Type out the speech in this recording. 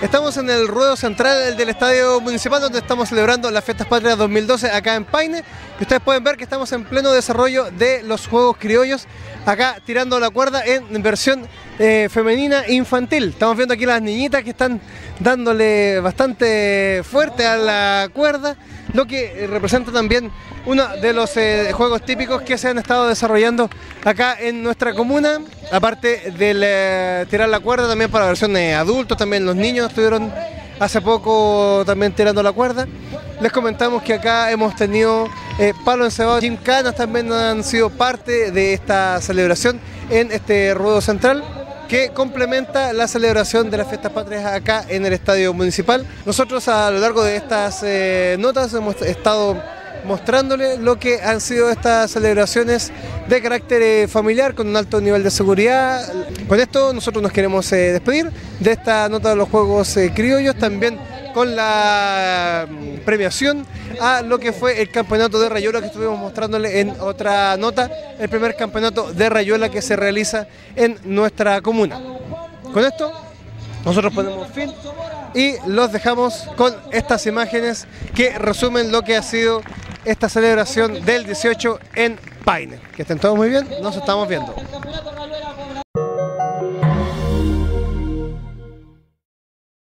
Estamos en el ruedo central del Estadio Municipal donde estamos celebrando las Fiestas Patrias 2012 acá en Paine. Ustedes pueden ver que estamos en pleno desarrollo de los Juegos Criollos, acá tirando la cuerda en versión eh, femenina infantil. Estamos viendo aquí las niñitas que están dándole bastante fuerte a la cuerda, lo que representa también uno de los eh, juegos típicos que se han estado desarrollando acá en nuestra comuna, aparte de tirar la cuerda también para de adultos, también los niños estuvieron hace poco también tirando la cuerda. Les comentamos que acá hemos tenido eh, palo encebado, Canas también han sido parte de esta celebración en este ruedo central que complementa la celebración de las fiestas patrias acá en el Estadio Municipal. Nosotros a lo largo de estas eh, notas hemos estado mostrándole lo que han sido estas celebraciones de carácter eh, familiar con un alto nivel de seguridad. Con esto nosotros nos queremos eh, despedir de esta nota de los Juegos Criollos, también con la mm, premiación a lo que fue el campeonato de Rayuela que estuvimos mostrándole en otra nota, el primer campeonato de Rayuela que se realiza en nuestra comuna. Con esto nosotros ponemos fin y los dejamos con estas imágenes que resumen lo que ha sido esta celebración del 18 en Paine. Que estén todos muy bien, nos estamos viendo.